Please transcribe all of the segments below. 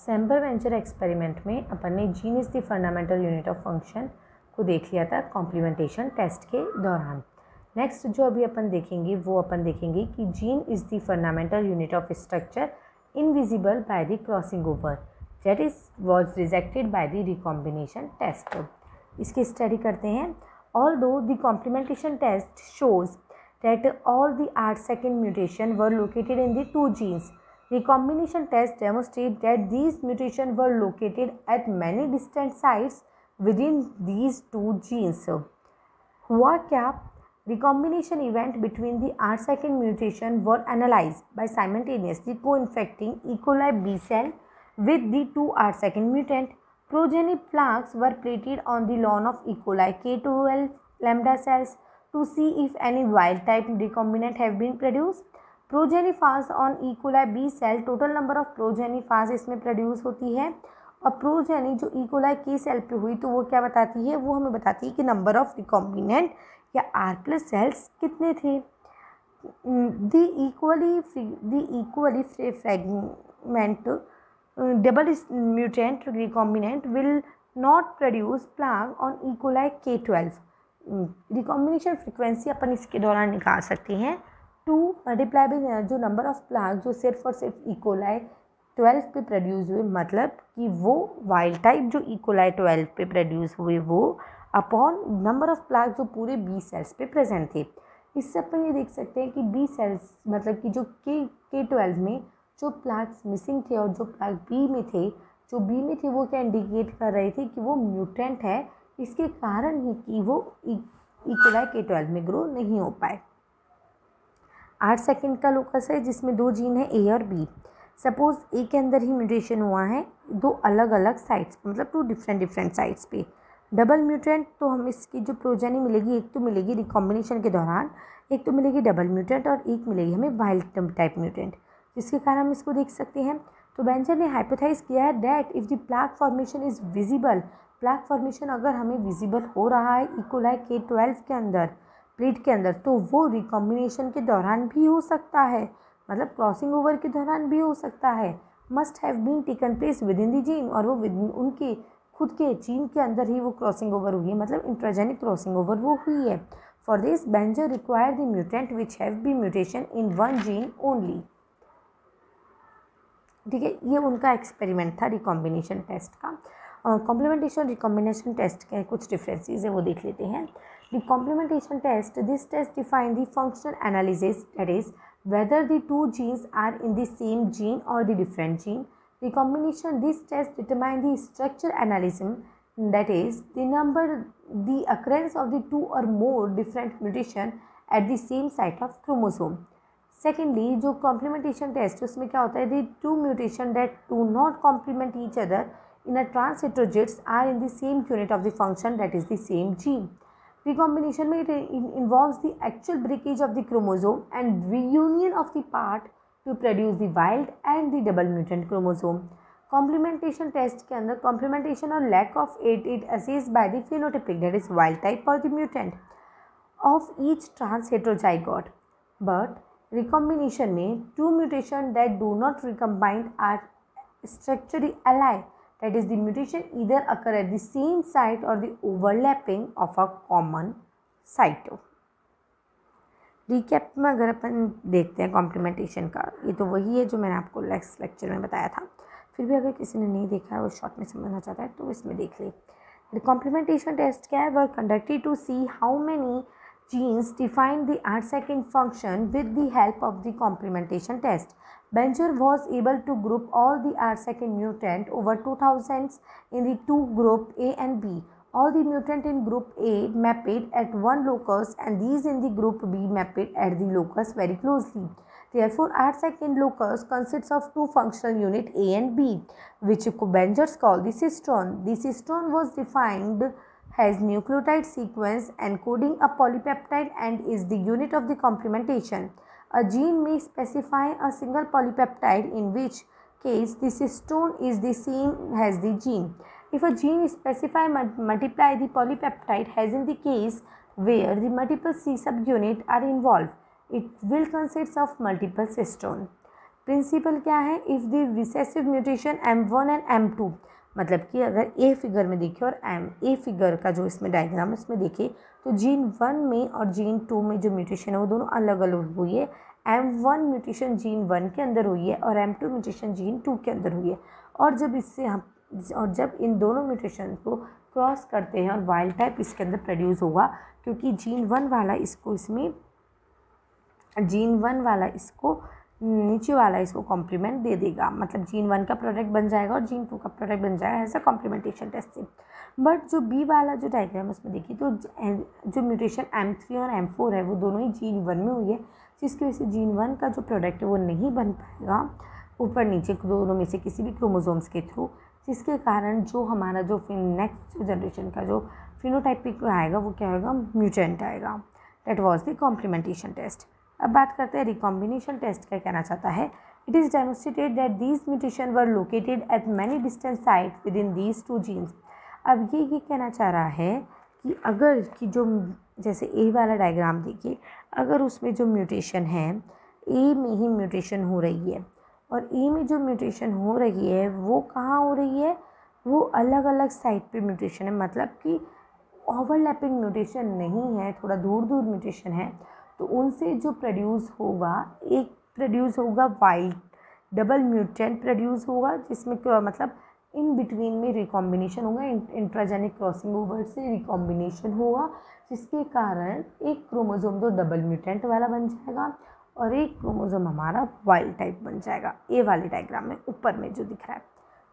Sample venture experiment में अपन ने gene is the fundamental unit of function को देख लिया था कॉम्प्लीमेंटेशन टेस्ट के दौरान नेक्स्ट जो अभी अपन देखेंगे, वो अपन देखेंगे कि gene is the fundamental unit of structure invisible by the crossing over, that is was rejected by the recombination test इसकी स्टडी करते हैं although the complementation test shows that all the R second mutation were located in the two genes. Recombination test demonstrate that these mutations were located at many distant sites within these two genes. हुआ क्या recombination event between the R second mutation were analyzed by simultaneously co-infecting E. coli B cell with the two R second mutant. Progeny plaques were plated on the lawn of E. coli K12 lambda cells to see if any wild type recombinant have been produced. Progeny phage on E coli B cell total number of progeny phage इसमें produce होती है। और progeny जो E coli के cell पे हुई तो वो क्या बताती है? वो हमें बताती है कि नंबर ऑफ़ रिकॉम्बिनेंट या आर प्लस सेल्स कितने थे? The equally the equally fragment double mutant recombinant will not produce plaque on E coli के ट्वेल्व रिकॉम्बिनेशन फ्रिक्वेंसी अपन इसके दौरान निकाल सकते हैं। टू मल्टीप्लाई बाई जो नंबर ऑफ़ प्लाग जो सिर्फ़ और सिर्फ़ इकोलाई ट्वेल्व पे प्रोड्यूस हुए मतलब कि वो वाइल्ड टाइप जो इकोलाई ट्वेल्व पे प्रोड्यूस हुए, वो अपॉन नंबर ऑफ़ प्लाग जो पूरे बी सेल्स पे प्रेजेंट थे। इससे अपन ये देख सकते हैं कि बी सेल्स मतलब कि जो के के ट्वेल्व में जो प्लाग्स मिसिंग थे और जो प्लाग बी में थे, जो बी में थे, वो क्या इंडिकेट कर रहे थे कि वो म्यूटेंट है। इसके कारण ही कि वो इकोलाई के ट्वेल्व में ग्रो नहीं हो पाए। आठ सेकंड का लोकस है, जिसमें दो जीन है ए और बी सपोज़ ए के अंदर ही म्यूटेशन हुआ है, दो अलग अलग साइट्स मतलब टू डिफरेंट डिफरेंट साइट्स पे. डबल म्यूटेंट तो हम इसकी जो प्रोजेनी मिलेगी, एक तो मिलेगी रिकॉम्बिनेशन के दौरान, एक तो मिलेगी डबल म्यूटेंट और एक मिलेगी हमें वाइल्ड टाइप म्यूटेंट जिसके कारण हम इसको देख सकते हैं। तो बेंजर ने हाइपोथाइज किया है that if the plaque formation is visible plaque formation अगर हमें विजिबल हो रहा है इकोलाई के ट्वेल्व के अंदर प्लेट के अंदर तो वो रिकॉम्बिनेशन के दौरान भी हो सकता है मतलब क्रॉसिंग ओवर के दौरान भी हो सकता है। Must have been taken place within the gene और वो विद उनके, खुद के जीन के अंदर ही वो क्रॉसिंग ओवर हुई है मतलब इंट्राजेनिक क्रॉसिंग ओवर वो हुई है। For this Benzer require the mutant which have be mutation in one gene only ठीक है, ये उनका एक्सपेरिमेंट था रिकॉम्बिनेशन टेस्ट का। कॉम्प्लीमेंटेशन रिकॉम्बिनेशन टेस्ट के कुछ डिफ्रेंसेज है, वो देख लेते हैं। Recomplementation test this test define the functional analysis that is whether the two genes are in the same gene और the different gene recombination this test determine the structure analysis that is the number the occurrence of the two और more different mutation at the same site of chromosome secondly जो complementation test है, उसमें क्या होता है? The two mutation that do not complement each other in a transheterozytes are in the same unit of the function that is the same gene. Recombination में it involves the actual breakage of the chromosome and reunion of the part to produce the wild and the double mutant chromosome. Complementation test के अंदर complementation और lack of it it assessed by the phenotypic that is wild type or the mutant of each trans heterozygote. But recombination में two mutation that do not recombine are structurally alike that is the mutation either occur at the same site or the overlapping of a common site recap में अगर अपन देखते हैं complementation का, ये तो वही है जो मैंने आपको नेक्स्ट लेक्चर में बताया था। फिर भी अगर किसी ने नहीं देखा है, वो शॉर्ट में समझना चाहता है तो इसमें देख ले। कॉम्प्लीमेंटेशन टेस्ट क्या है? वह conducted to see how many genes define the R second function with the help of the complementation test. Bencher was able to group all the R second mutant over 2000s in the two group A and B. All the mutant in group A mapped at one locus and these in the group B mapped at the locus very closely. Therefore, R second locus consists of two functional unit A and B, which Bengers called the cistron. The cistron was defined has nucleotide sequence encoding a polypeptide and is the unit of the complementation. A gene may specify a single polypeptide in which case the cistone is the same as the gene. If a gene specify multiply the polypeptide as in the case where the multiple C subunit are involved, it will consist of multiple cistone. Principle क्या है if the recessive mutation M one and M two मतलब कि अगर a figure में देखें और M a figure का जो इसमें डायग्राम इसमें देखें तो जीन वन में और जीन टू में जो म्यूटेशन है, वो दोनों अलग अलग हुई है। M one mutation gene one के अंदर हुई है और M two mutation gene two के अंदर हुई है। और जब इससे हम, और जब इन दोनों म्यूटेशन को क्रॉस करते हैं और वाइल्ड टाइप इसके अंदर प्रोड्यूस होगा, क्योंकि जीन वन वाला इसको इसमें जीन वन वाला इसको नीचे वाला इसको कॉम्प्लीमेंट दे देगा। मतलब जीन वन का प्रोडक्ट बन जाएगा और जीन टू का प्रोडक्ट बन जाएगा ऐसा कॉम्प्लीमेंटेशन टेस्ट से बट जो बी वाला जो डायग्राम है उसमें देखिए तो जो म्यूटेशन एम थ्री और एम फोर है, वो दोनों ही जीन वन में हुई है, जिसकी वजह से जीन वन का जो प्रोडक्ट है वो नहीं बन पाएगा। ऊपर नीचे दोनों में से किसी भी क्रोमोजोम्स के थ्रू जिसके कारण जो हमारा जो नेक्स्ट जनरेशन का जो फिनोटाइपिक आएगा, वो क्या होगा म्यूटेंट आएगा। That was the complementation test अब बात करते हैं रिकॉम्बिनेशन टेस्ट क्या कहना चाहता है। It is demonstrated that these mutation were located at many distance site within these two genes अब ये ये कहना चाह रहा है कि अगर, कि जो जैसे ए वाला डायग्राम देखिए, अगर उसमें जो म्यूटेशन है ए में ही म्यूटेशन हो रही है और ए में जो म्यूटेशन हो रही है, वो कहाँ हो रही है? वो अलग अलग साइट पे म्यूटेशन है। मतलब कि ओवरलैपिंग म्यूटेशन नहीं है, थोड़ा दूर दूर म्यूटेशन है। तो उनसे जो प्रोड्यूस होगा, एक प्रोड्यूस होगा वाइल्ड डबल म्यूटेंट प्रोड्यूस होगा, जिसमें मतलब इन बिटवीन में रिकॉम्बिनेशन होगा इंट्राजेनिक क्रॉसिंग ओवर से रिकॉम्बिनेशन होगा, जिसके कारण एक क्रोमोजोम तो डबल म्यूटेंट वाला बन जाएगा और एक क्रोमोजोम हमारा वाइल्ड टाइप बन जाएगा ए वाले डायग्राम में, ऊपर में जो दिख रहा है।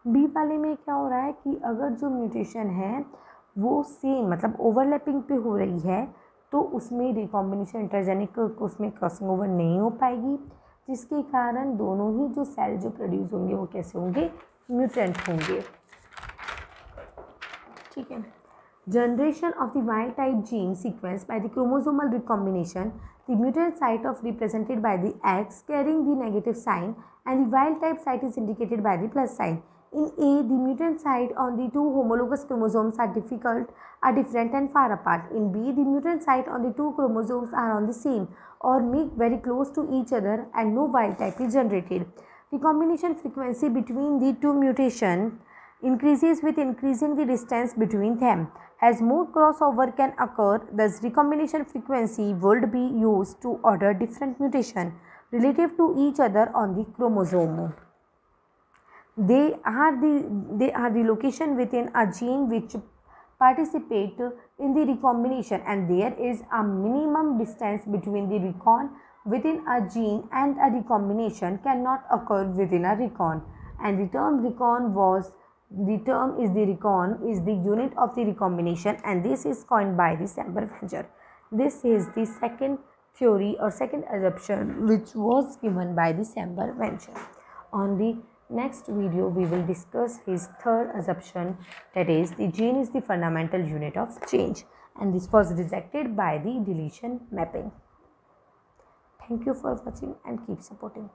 बी वाले में क्या हो रहा है कि अगर जो म्यूटेशन है, वो सेम मतलब ओवरलैपिंग पे हो रही है तो उसमें रिकॉम्बिनेशन इंटरजेनिक उसमें क्रॉसिंग ओवर नहीं हो पाएगी, जिसके कारण दोनों ही जो सेल जो प्रोड्यूस होंगे वो कैसे होंगे? म्यूटेंट होंगे। ठीक है। Generation of the wild type gene sequence by the chromosomal recombination the mutant site of represented by the X carrying the negative sign and the wild type site is indicated by the plus sign In A, the mutant site on the two homologous chromosomes are difficult, are different and far apart. In B, the mutant site on the two chromosomes are on the same or make very close to each other and no wild type is generated. The combination frequency between the two mutation increases with increasing the distance between them. As more crossover can occur, thus recombination frequency would be used to order different mutation relative to each other on the chromosome. They are the, they are the location within a gene which participate in the recombination and there is a minimum distance between the recon within a gene and a recombination cannot occur within a recon and the term recon was the term is the recon is the unit of the recombination and this is coined by the Semper-Wenger. This is the second theory or second assumption which was given by the Semper-Wenger. On the next video we will discuss his third assumption that is the gene is the fundamental unit of change and this was rejected by the deletion mapping. Thank you for watching and keep supporting.